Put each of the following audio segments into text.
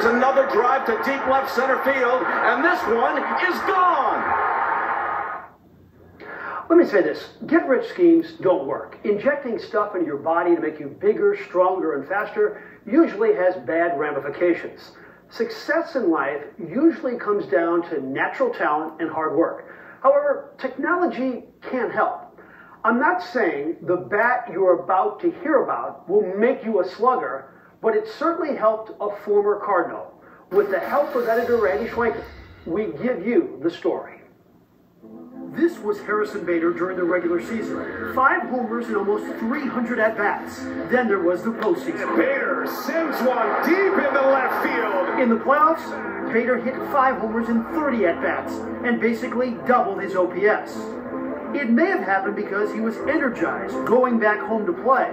Here's another drive to deep left center field, and this one is gone. Let me say this get rich schemes don't work. Injecting stuff into your body to make you bigger, stronger, and faster usually has bad ramifications. Success in life usually comes down to natural talent and hard work. However, technology can help. I'm not saying the bat you're about to hear about will make you a slugger, but it certainly helped a former Cardinal. With the help of editor Randy Schwenken, we give you the story. This was Harrison Bader during the regular season. Five homers and almost 300 at bats. Then there was the postseason. Bader sends one deep into left field. In the playoffs, Bader hit five homers and 30 at bats and basically doubled his OPS. It may have happened because he was energized going back home to play.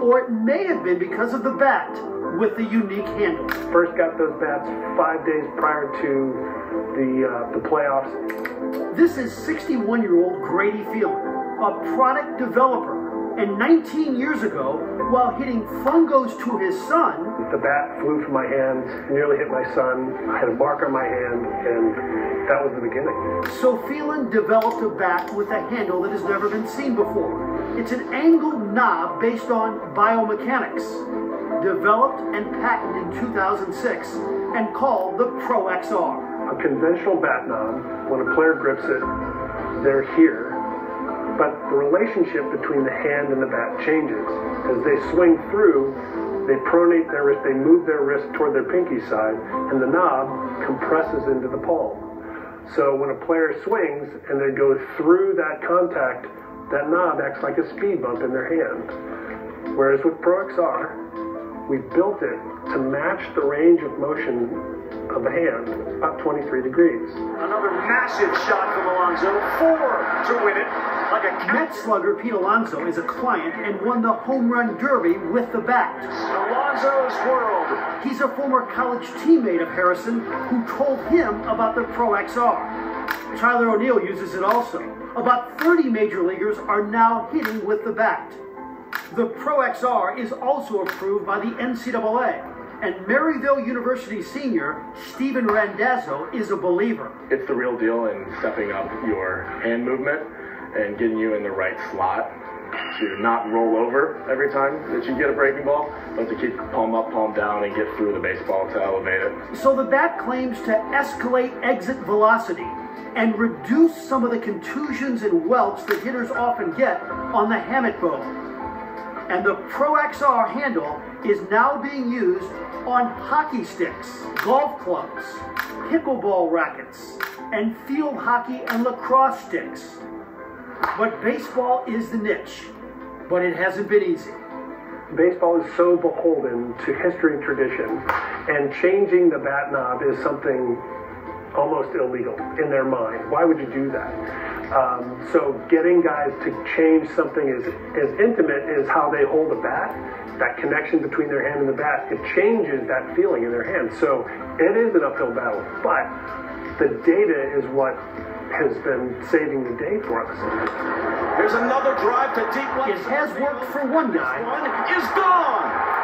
Or it may have been because of the bat with the unique handle. First got those bats five days prior to the, uh, the playoffs. This is 61 year old Grady Phelan, a product developer. And 19 years ago, while hitting fungos to his son, The bat flew from my hand, nearly hit my son. I had a mark on my hand, and that was the beginning. so Phelan developed a bat with a handle that has never been seen before. It's an angled knob based on biomechanics, developed and patented in 2006 and called the Pro XR. A conventional bat knob, when a player grips it, they're here. But the relationship between the hand and the bat changes. As they swing through, they pronate their wrist, they move their wrist toward their pinky side, and the knob compresses into the palm. So when a player swings and they go through that contact, that knob acts like a speed bump in their hand. Whereas with Pro XR, we built it to match the range of motion of the hand, about 23 degrees. Another massive shot from Alonso. Four to win it. Like a Met slugger Pete Alonso is a client and won the home run derby with the bat. Alonso's world. He's a former college teammate of Harrison who told him about the Pro XR. Tyler O'Neill uses it also. About 30 major leaguers are now hitting with the bat. The Pro XR is also approved by the NCAA, and Maryville University senior Stephen Randazzo is a believer. it's the real deal in stepping up your hand movement and getting you in the right slot to not roll over every time that you get a breaking ball, but to keep palm up, palm down, and get through the baseball to elevate it. So the bat claims to escalate exit velocity and reduce some of the contusions and welts that hitters often get on the hamate bone. And the Pro XR handle is now being used on hockey sticks, golf clubs, pickleball rackets, and field hockey and lacrosse sticks. But baseball is the niche, but it hasn't been easy. Baseball is so beholden to history and tradition, and changing the bat knob is something almost illegal in their mind. Why would you do that? Um, so getting guys to change something as, as intimate as how they hold a bat, that connection between their hand and the bat, it changes that feeling in their hand. So it is an uphill battle, but the data is what has been saving the day for us. Here's another drive to deep left. It has worked for one guy, One is gone.